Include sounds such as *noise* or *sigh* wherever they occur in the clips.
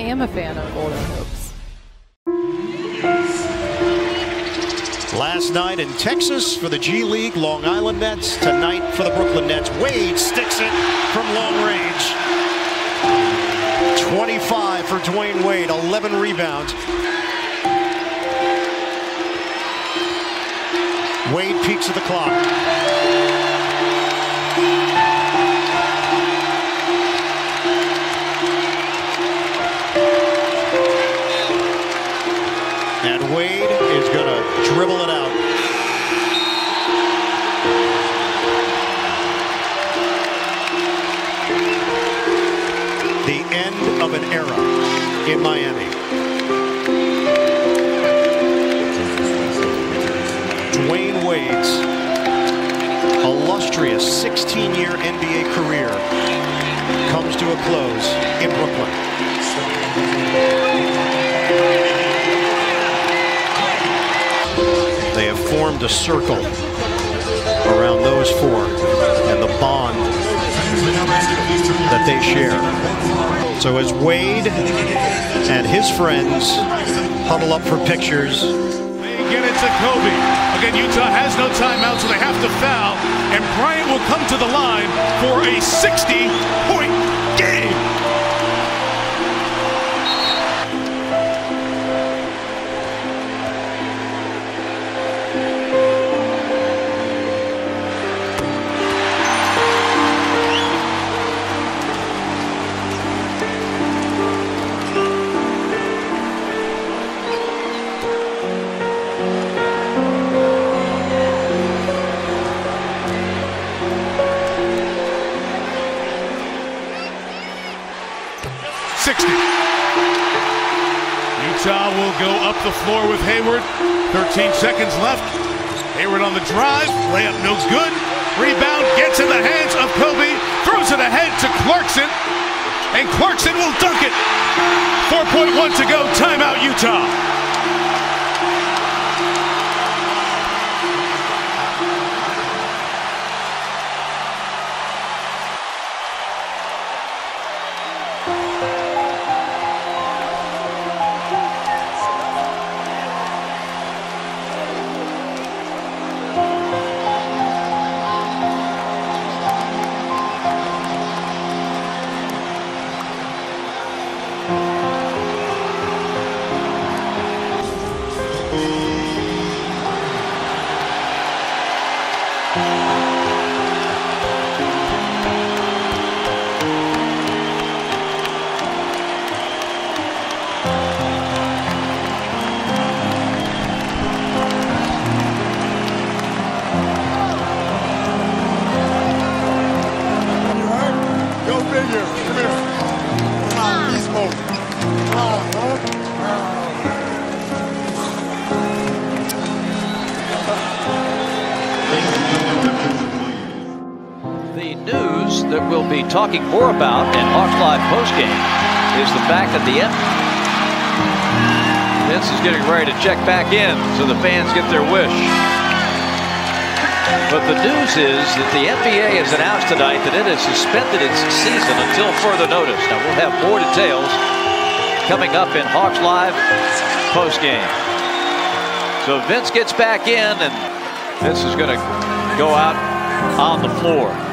am a fan of Golden Hoops. Last night in Texas for the G League, Long Island Nets. Tonight for the Brooklyn Nets. Wade sticks it from long range. 25 for Dwyane Wade, 11 rebounds. Wade peaks at the clock. In Miami. Dwyane Wade's illustrious 16-year NBA career comes to a close in Brooklyn. They have formed a circle around those four and the bond that they share. So as Wade and his friends huddle up for pictures, They Get it to Kobe. Again, Utah has no timeout, so they have to foul. And Bryant will come to the line for a 60-point game. Utah will go up the floor with Hayward. 13 seconds left. Hayward on the drive. Layup no good. Rebound gets in the hands of Kobe. Throws it ahead to Clarkson. And Clarkson will dunk it. 4.1 to go. Timeout, Utah. Go be talking more about in Hawks Live postgame is the fact that the Vince is getting ready to check back in so the fans get their wish. But the news is that the NBA has announced tonight that it has suspended its season until further notice. Now we'll have more details coming up in Hawks Live postgame. So Vince gets back in and this is going to go out on the floor.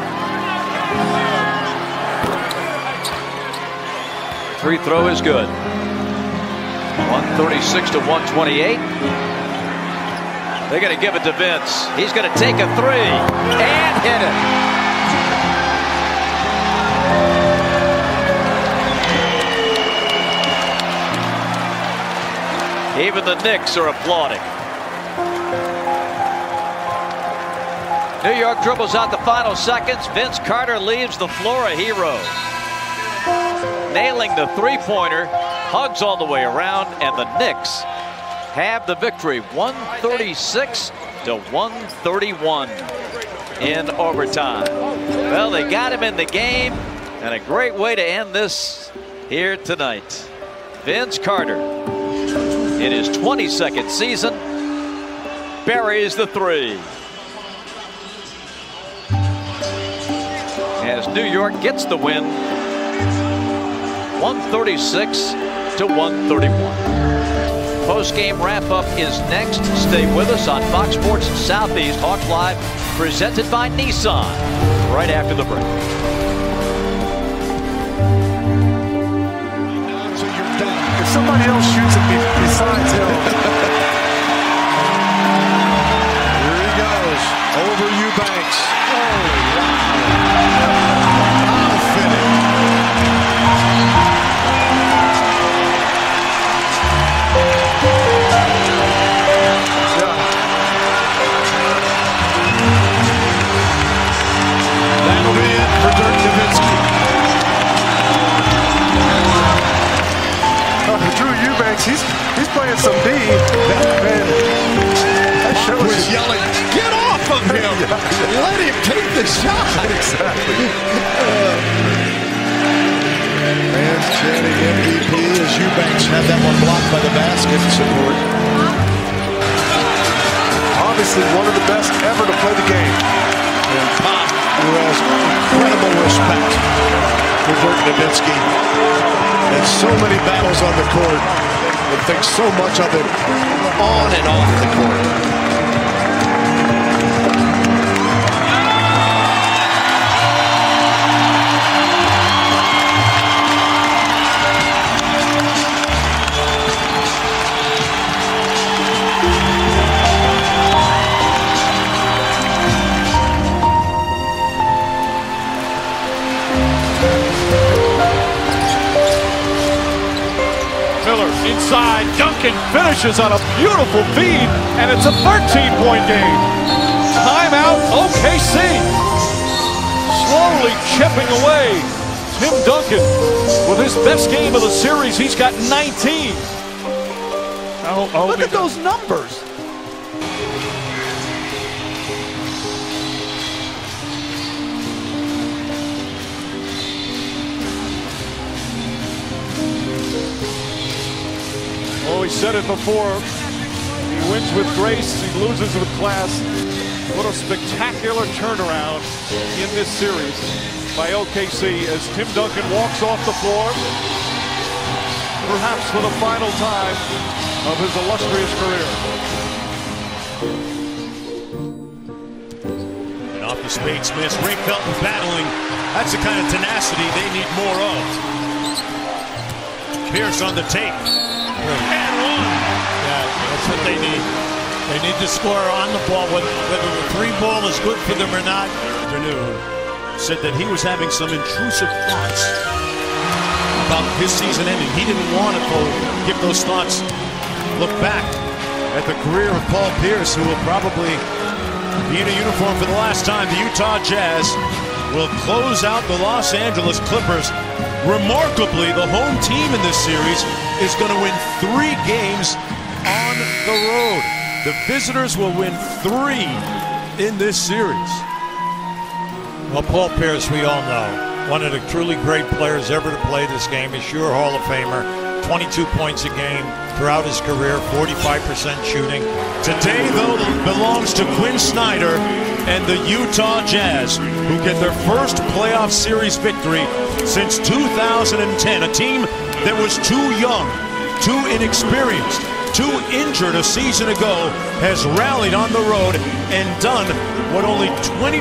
Free throw is good. 136 to 128. They're going to give it to Vince. He's going to take a three and hit it. Even the Knicks are applauding. New York dribbles out the final seconds. Vince Carter leaves the floor a hero. Nailing the three-pointer, hugs all the way around, and the Knicks have the victory 136 to 131 in overtime. Well, they got him in the game, and a great way to end this here tonight. Vince Carter, in his 22nd season, buries the three. As New York gets the win, 136 to 131. Post-game wrap-up is next. Stay with us on Fox Sports Southeast Hawks Live, presented by Nissan, right after the break. If somebody else shoots at me besides him, *laughs* he's playing some D. Man, that shows was you. yelling, get off of *laughs* him! Let him take the shot! Exactly. *laughs* Fans chanting MVP as Eubanks had that one blocked by the basket support. Obviously, one of the best ever to play the game. And Pop, who has incredible respect for Dirk Nowitzki. And so many battles on the court and thinks so much of it on and off the court. Inside. Duncan finishes on a beautiful feed, and it's a 13-point game. Timeout, OKC. Slowly chipping away. Tim Duncan with his best game of the series. He's got 19. Oh, oh, Look at those numbers. He said it before. He wins with grace, he loses with class. What a spectacular turnaround in this series by OKC as Tim Duncan walks off the floor, perhaps for the final time of his illustrious career. And off the Spade Smith, Ray Felton battling. That's the kind of tenacity they need more of. Pierce on the tape. Yeah, what they need. They need to score on the ball, whether, whether the three ball is good for them or not. Afternoon said that he was having some intrusive thoughts about his season ending. He didn't want to go give those thoughts look back at the career of Paul Pierce, who will probably be in a uniform for the last time. The Utah Jazz will close out the Los Angeles Clippers. Remarkably, the home team in this series is going to win three games the road. The visitors will win three in this series. Well, Paul Pierce, we all know, one of the truly great players ever to play this game. A sure Hall of Famer. 22 points a game throughout his career, 45% shooting. Today, though, belongs to Quin Snyder and the Utah Jazz, who get their first playoff series victory since 2010. A team that was too young, too inexperienced, too injured a season ago, has rallied on the road and done what only 20%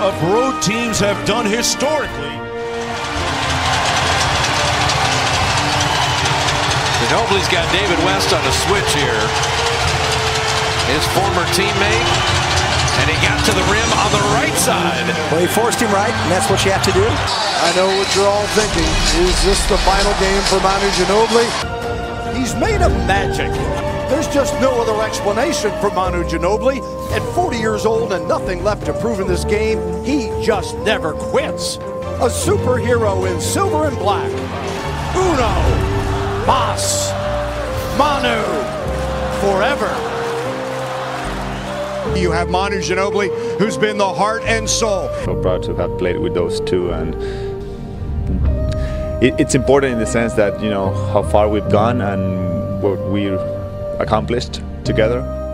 of road teams have done historically. Ginobili's got David West on a switch here. His former teammate. And he got to the rim on the right side. Well, he forced him right, and that's what you have to do. I know what you're all thinking. Is this the final game for Manu Ginobili? He's made of magic. There's just no other explanation for Manu Ginobili. At 40 years old and nothing left to prove in this game, he just never quits. A superhero in silver and black. Uno, Mas, Manu, forever. You have Manu Ginobili, who's been the heart and soul. So proud to have played with those two, and it, it's important in the sense that you know how far we've gone and what we accomplished together.